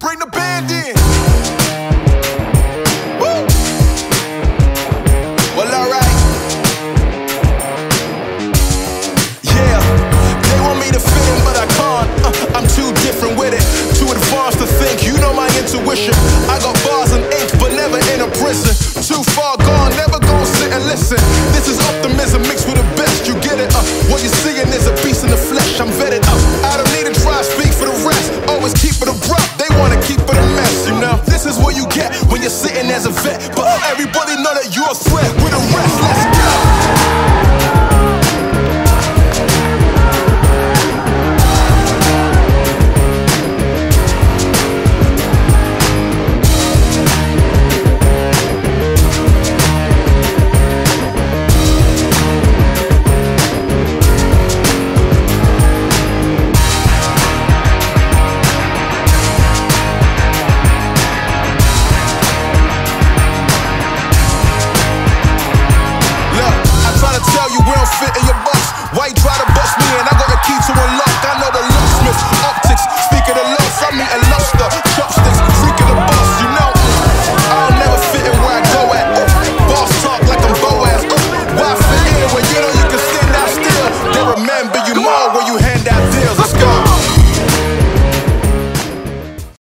Bring the band in. Woo! Well, alright. Yeah, they want me to fit in, but I can't. Uh, I'm too different with it, too advanced to think. You know my intuition. I got bars and ink, but never in a prison. Too far gone, never gonna sit and listen. This is optimism mixed with as a vet. But everybody know that you're a threat with a. Let's world where you